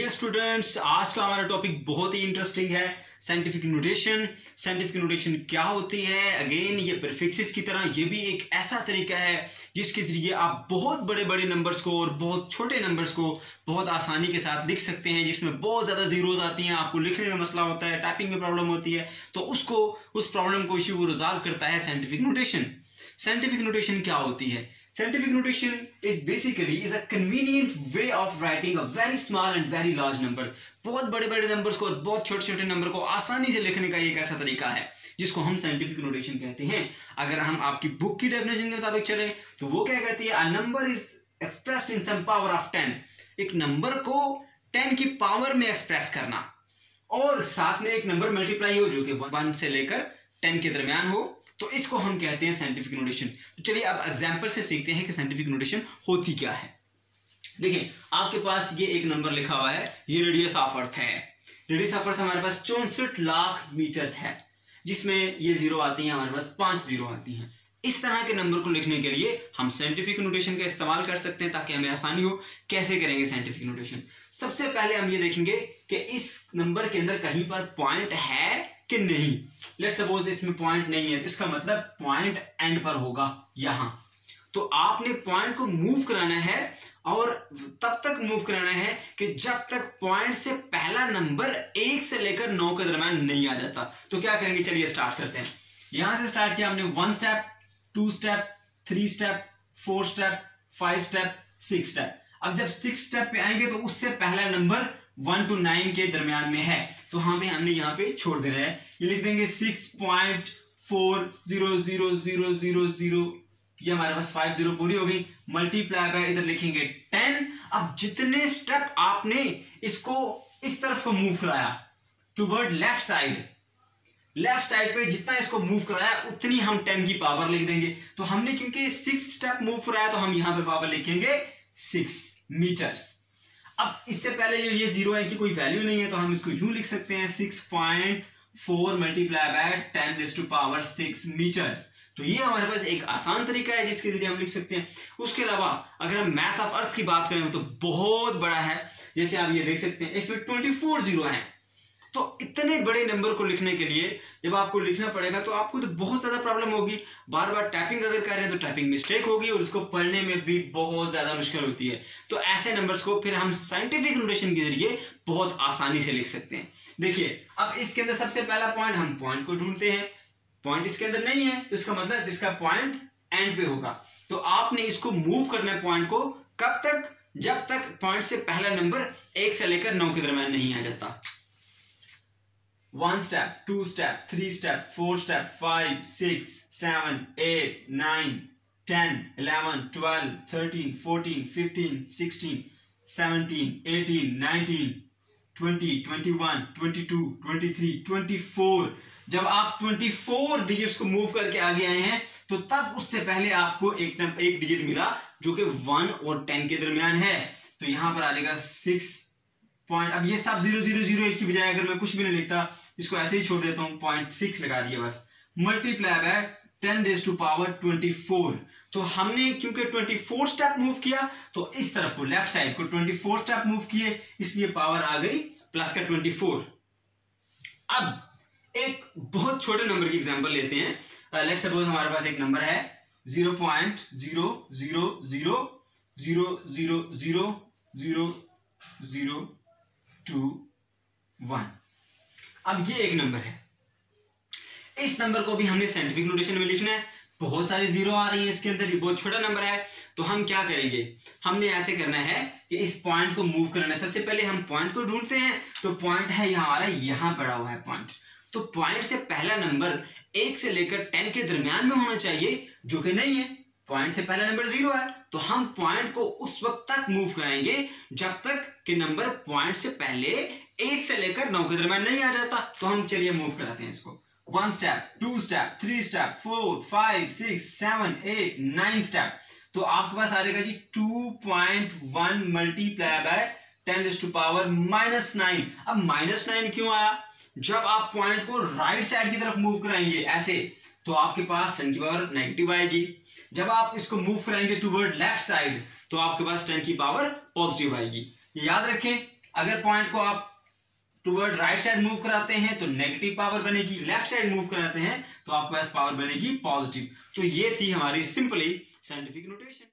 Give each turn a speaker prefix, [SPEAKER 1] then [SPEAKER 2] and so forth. [SPEAKER 1] Dear students आज का हमारा टॉपिक बहुत ही इंटरेस्टिंग है साइंटिफिक नोटेशन साइंटिफिक नोटेशन क्या होती है अगेन ये प्रिफिक्सेस की तरह ये भी एक ऐसा तरीका है जिसके जरिए आप बहुत बड़े बड़े नंबर्स को और बहुत छोटे नंबर्स को बहुत आसानी के साथ लिख सकते हैं जिसमें बहुत ज़्यादा जीरोज आती हैं आपको लिखने में मसला होता है टाइपिंग में प्रॉब्लम होती है तो उसको उस प्रॉब्लम को इश्यू को रिजॉल्व करता है साइंटिफिक नोटेशन साइंटिफिक नोटेशन क्या होती है Scientific notation is basically is a convenient way of writing a very small and very large number. बहुत बड़े बड़े नंबर्स को और बहुत छोटे छोटे नंबर को आसानी से लिखने का एक ऐसा तरीका है जिसको हम साइंटिफिक नोटेशन कहते हैं अगर हम आपकी बुक की डेफिनेशन के मुताबिक चले तो वो क्या कहती है number is expressed in some power of ten एक नंबर को टेन की पावर में एक्सप्रेस करना और साथ में एक नंबर मल्टीप्लाई हो जो कि वन से लेकर टेन के दरमियान हो तो इसको हम कहते हैं साइंटिफिक नोटेशन तो चलिए अब एग्जाम्पल से सीखते हैं कि साइंटिफिक नोटेशन होती क्या है देखिए आपके पास ये एक नंबर लिखा हुआ है ये रेडियस ऑफ अर्थ है रेडियस ऑफ अर्थ हमारे पास चौसठ लाख मीटर है जिसमें ये जीरो आती है हमारे पास पांच जीरो आती हैं इस तरह के नंबर को लिखने के लिए हम साइंटिफिक नोटेशन का इस्तेमाल कर सकते हैं ताकि हमें आसानी हो कैसे करेंगे साइंटिफिक नोटेशन सबसे पहले हम ये देखेंगे कि इस नंबर के अंदर कहीं पर पॉइंट है कि नहीं लेट सपोज इसमें पॉइंट नहीं है इसका मतलब पॉइंट एंड पर होगा यहां तो आपने पॉइंट को मूव कराना है और तब तक मूव कराना है कि जब तक पॉइंट से पहला नंबर एक से लेकर नौ के दरमियान नहीं आ जाता तो क्या करेंगे चलिए स्टार्ट करते हैं यहां से स्टार्ट किया हमने one step two step three step four step five step six step अब जब सिक्स स्टेप पे आएंगे तो उससे पहला नंबर वन टू नाइन के दरमियान में है तो हाँ भाई हमने यहाँ पे छोड़ देना है ये लिख देंगे six point four zero zero zero zero zero ये हमारे पास फाइव जीरो पूरी हो गई मल्टीप्लाई बाय इधर लिखेंगे टेन अब जितने स्टेप आपने इसको इस तरफ मूव कराया वर्ड लेफ्ट साइड लेफ्ट साइड पे जितना इसको मूव कराया उतनी हम टेन की पावर लिख देंगे तो हमने क्योंकि सिक्स स्टेप मूव कराया तो हम यहां पे पावर लिखेंगे सिक्स मीटर्स अब इससे पहले जो ये जीरो है कि कोई वैल्यू नहीं है तो हम इसको यू लिख सकते हैं six point four multiply by ten raise to power six metre तो ये हमारे पास एक आसान तरीका है जिसके जरिए हम लिख सकते हैं उसके अलावा अगर हम मैस ऑफ अर्थ की बात करें तो बहुत बड़ा है जैसे आप ये देख सकते हैं इसमें ट्वेंटी फोर जीरो है तो इतने बड़े नंबर को लिखने के लिए जब आपको लिखना पड़ेगा तो आपको तो बहुत ज़्यादा प्रॉब्लम होगी बार बार टाइपिंग अगर कर रहे हैं तो टाइपिंग मिस्टेक होगी और उसको पढ़ने में भी बहुत ज़्यादा मुश्किल होती है तो ऐसे नंबर्स को फिर हम साइंटिफिक नोटेशन के जरिए बहुत आसानी से लिख सकते हैं देखिए अब इसके अंदर सबसे पहला पॉइंट हम पॉइंट को ढूंढते हैं पॉइंट इसके अंदर नहीं है तो इसका मतलब इसका पॉइंट एंड पे होगा तो आपने इसको मूव करना है पॉइंट को कब तक जब तक पॉइंट से पहला नंबर एक से लेकर नौ के दरमियान नहीं आ जाता one step, two step, three step, four step, five, six, seven, eight, nine, 10, 11, 12, 13, 14, 15, 16, 17, 18, 19, 20, 21, 22, 23, 24. जब आप 24 डिजिट्स को मूव करके आगे आए हैं तो तब उससे पहले आपको एक एक डिजिट मिला जो कि वन और टेन के दरमियान है तो यहां पर आ जाएगा सिक्स पॉइंट अब ये सब जीरो जीरो जीरो इसकी बजाय अगर मैं कुछ भी नहीं लिखता इसको ऐसे ही छोड़ देता हूँ पॉइंट सिक्स लगा दिया बस multiply by ten raise to power twenty four तो हमने क्योंकि ट्वेंटी फोर स्टेप मूव किया तो इस तरफ को लेफ्ट साइड को ट्वेंटी फोर स्टेप मूव किए इसलिए पावर आ गई प्लस का ट्वेंटी फोर अब एक बहुत छोटे नंबर की एग्जाम्पल लेते हैं लेट uh, सपोज हमारे पास एक नंबर है zero point zero zero zero zero zero zero zero zero two one अब ये एक नंबर है इस नंबर को भी हमने साइंटिफिक नोटेशन में लिखना है बहुत सारे जीरो आ रही है इसके अंदर ये बहुत छोटा नंबर है तो हम क्या करेंगे हमने ऐसे करना है कि इस पॉइंट को मूव करना है सबसे पहले हम पॉइंट को ढूंढते हैं तो पॉइंट है यहाँ हमारा यहां पड़ा हुआ है पॉइंट तो पॉइंट से पहला नंबर एक से लेकर टेन के दरमियान में होना चाहिए जो कि नहीं है पॉइंट से पहला नंबर जीरो है तो हम पॉइंट को उस वक्त तक मूव कराएंगे जब तक कि नंबर पॉइंट से पहले एक से लेकर नौ के दरमियान नहीं आ जाता तो हम चलिए मूव कराते हैं इसको one step two step three step four five six seven eight nine step तो आपके पास आ जाएगा जी two point one multiply by ten to power minus nine अब माइनस नाइन क्यों आया जब आप पॉइंट को राइट साइड की तरफ मूव कराएंगे ऐसे तो आपके पास सन की पावर नेगेटिव आएगी जब आप इसको मूव कराएंगे टूवर्ड लेफ्ट साइड तो आपके पास टेन की पावर पॉजिटिव आएगी याद रखें अगर पॉइंट को आप टूवर्ड राइट साइड मूव कराते हैं तो नेगेटिव पावर बनेगी लेफ्ट साइड मूव कराते हैं तो आपके पास पावर बनेगी पॉजिटिव तो ये थी हमारी सिंपली साइंटिफिक नोटेशन